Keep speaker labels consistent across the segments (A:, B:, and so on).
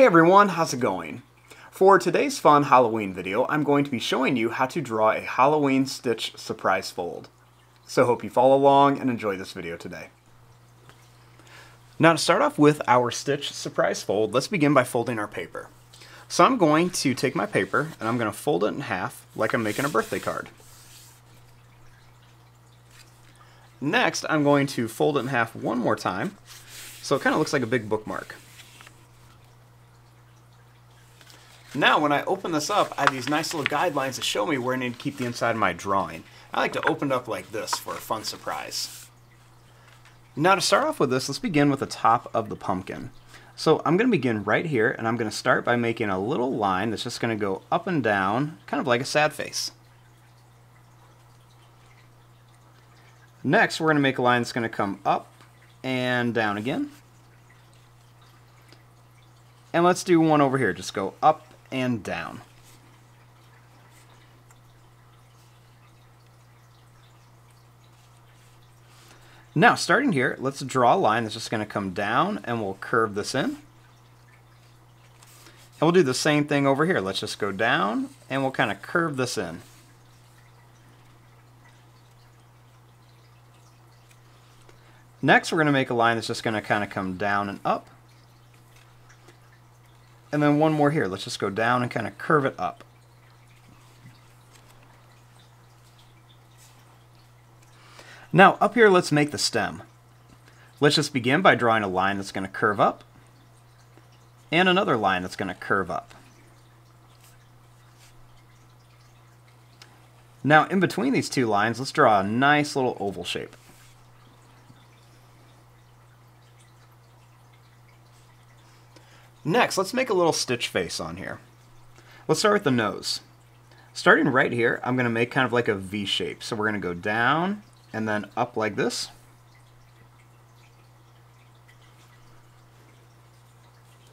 A: Hey everyone, how's it going? For today's fun Halloween video, I'm going to be showing you how to draw a Halloween Stitch surprise fold. So hope you follow along and enjoy this video today. Now to start off with our Stitch surprise fold, let's begin by folding our paper. So I'm going to take my paper and I'm going to fold it in half like I'm making a birthday card. Next, I'm going to fold it in half one more time so it kind of looks like a big bookmark. Now, when I open this up, I have these nice little guidelines that show me where I need to keep the inside of my drawing. I like to open it up like this for a fun surprise. Now to start off with this, let's begin with the top of the pumpkin. So I'm going to begin right here, and I'm going to start by making a little line that's just going to go up and down, kind of like a sad face. Next, we're going to make a line that's going to come up and down again. And let's do one over here. Just go up and down. Now, starting here, let's draw a line that's just going to come down and we'll curve this in. And we'll do the same thing over here. Let's just go down and we'll kind of curve this in. Next, we're going to make a line that's just going to kind of come down and up. And then one more here. Let's just go down and kind of curve it up. Now, up here, let's make the stem. Let's just begin by drawing a line that's going to curve up, and another line that's going to curve up. Now, in between these two lines, let's draw a nice little oval shape. Next, let's make a little stitch face on here. Let's start with the nose. Starting right here, I'm going to make kind of like a V shape. So we're going to go down and then up like this.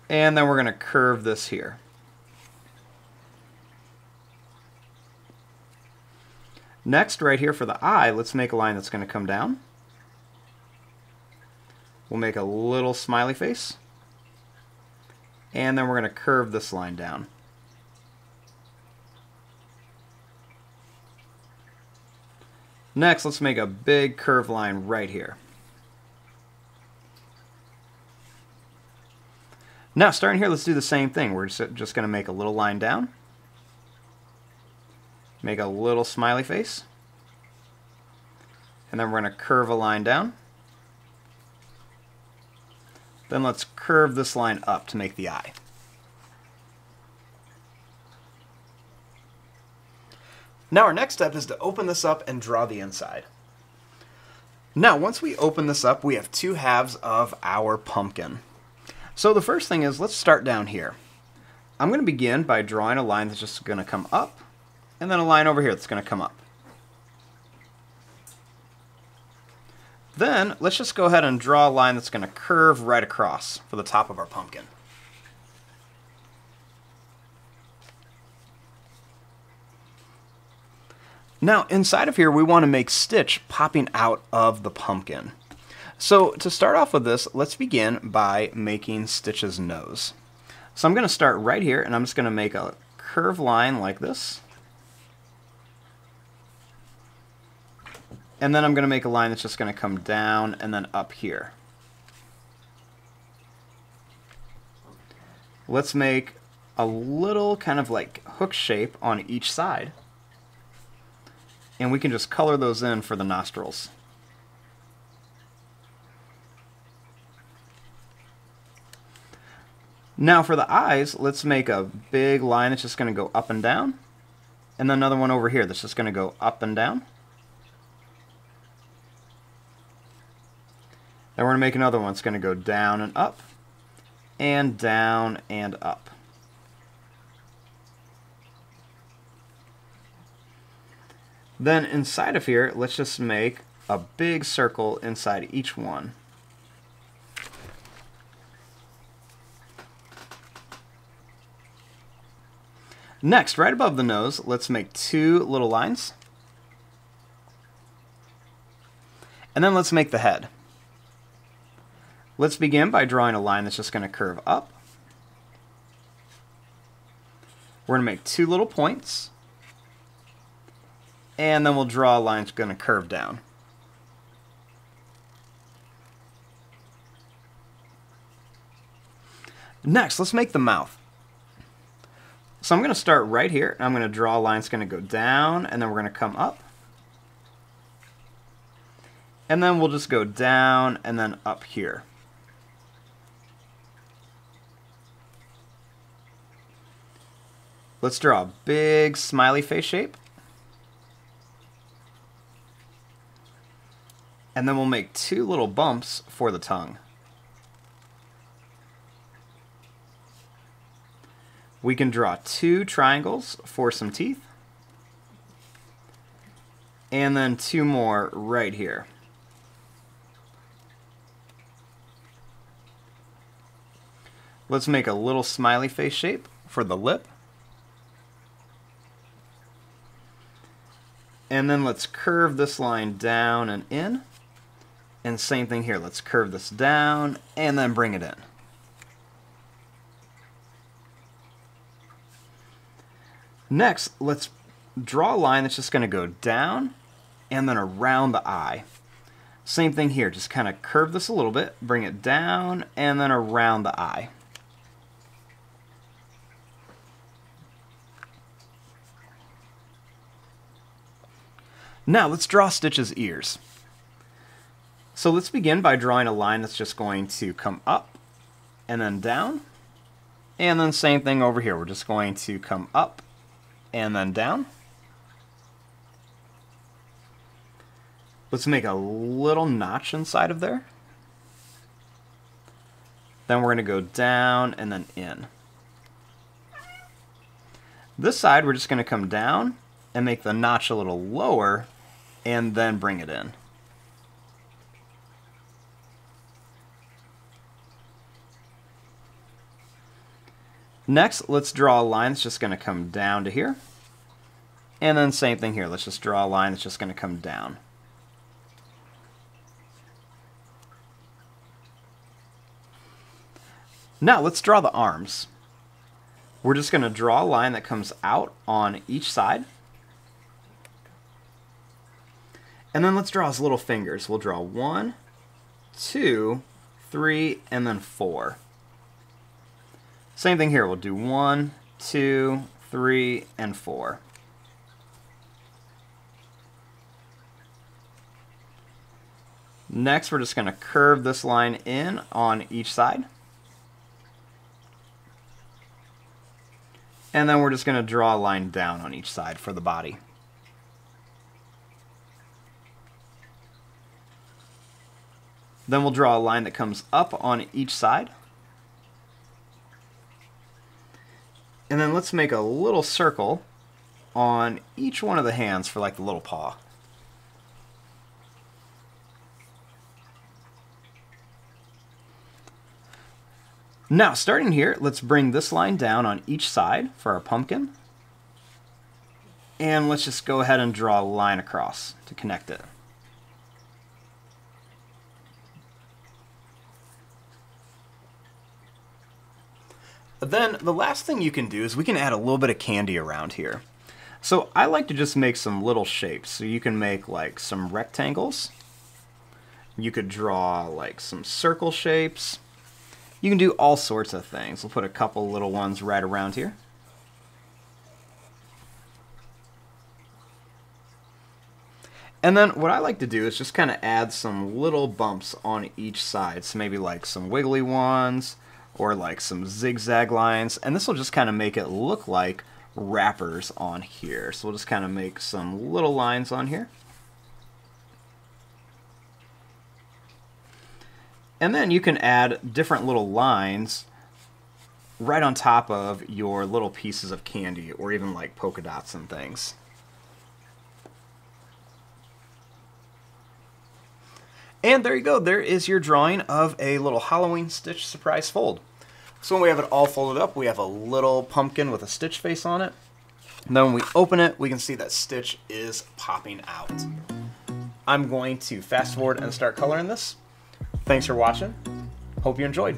A: And then we're going to curve this here. Next, right here for the eye, let's make a line that's going to come down. We'll make a little smiley face and then we're going to curve this line down. Next, let's make a big curve line right here. Now, starting here, let's do the same thing. We're just, going to make a little line down, make a little smiley face, and then we're going to curve a line down. Then let's curve this line up to make the eye. Now our next step is to open this up and draw the inside. Now once we open this up, we have two halves of our pumpkin. So the first thing is, let's start down here. I'm going to begin by drawing a line that's just going to come up, and then a line over here that's going to come up. Then let's just go ahead and draw a line that's going to curve right across for the top of our pumpkin. Now inside of here we want to make Stitch popping out of the pumpkin. So to start off with this, let's begin by making Stitch's nose. So I'm going to start right here and I'm just going to make a curved line like this. And then I'm going to make a line that's just going to come down and then up here. Let's make a little kind of like hook shape on each side. And we can just color those in for the nostrils. Now for the eyes, let's make a big line that's just going to go up and down. And then another one over here that's just going to go up and down. We're going to make another one. It's going to go down and up, and down and up. Then inside of here, let's just make a big circle inside each one. Next, right above the nose, let's make two little lines. And then let's make the head. Let's begin by drawing a line that's just going to curve up We're going to make two little points. And then we'll draw a line that's going to curve down. Next, let's make the mouth. So I'm going to start right here. I'm going to draw a line that's going to go down, and then we're going to come up. And then we'll just go down and then up here. Let's draw a big smiley face shape. And then we'll make two little bumps for the tongue. We can draw two triangles for some teeth. And then two more right here. Let's make a little smiley face shape for the lip. And then let's curve this line down and in. And same thing here. Let's curve this down and then bring it in. Next, let's draw a line that's just going to go down and then around the eye. Same thing here, just kind of curve this a little bit, bring it down, and then around the eye. Now let's draw Stitch's ears. So let's begin by drawing a line that's just going to come up and then down. And then same thing over here. We're just going to come up and then down. Let's make a little notch inside of there. Then we're going to go down and then in. This side, we're just going to come down and make the notch a little lower and then bring it in. Next, let's draw a line that's just going to come down to here. And then same thing here. Let's just draw a line that's just going to come down. Now let's draw the arms. We're just going to draw a line that comes out on each side. And then let's draw his little fingers. We'll draw one, two, three, and then four. Same thing here. We'll do one, two, three, and four. Next, we're just going to curve this line in on each side. And then we're just going to draw a line down on each side for the body. Then we'll draw a line that comes up on each side. And then let's make a little circle on each one of the hands for like the little paw. Now, starting here, let's bring this line down on each side for our pumpkin. And let's just go ahead and draw a line across to connect it. Then the last thing you can do is we can add a little bit of candy around here. So I like to just make some little shapes. So you can make like some rectangles. You could draw like some circle shapes. You can do all sorts of things. We'll put a couple little ones right around here. And then what I like to do is just kind of add some little bumps on each side. So maybe like some wiggly ones, or like some zigzag lines. And this will just kind of make it look like wrappers on here. So we'll just kind of make some little lines on here. And then you can add different little lines right on top of your little pieces of candy or even like polka dots and things. And there you go. There is your drawing of a little Halloween Stitch surprise fold. So when we have it all folded up, we have a little pumpkin with a Stitch face on it. And then when we open it, we can see that Stitch is popping out. I'm going to fast forward and start coloring this. Thanks for watching. Hope you enjoyed.